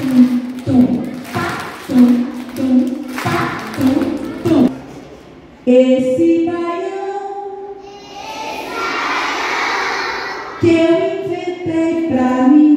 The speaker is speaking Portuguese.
Esse baião, Esse baião que eu inventei pra mim.